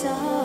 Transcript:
Who